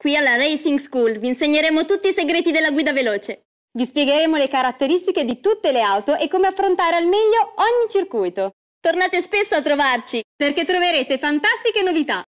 Qui alla Racing School vi insegneremo tutti i segreti della guida veloce. Vi spiegheremo le caratteristiche di tutte le auto e come affrontare al meglio ogni circuito. Tornate spesso a trovarci, perché troverete fantastiche novità.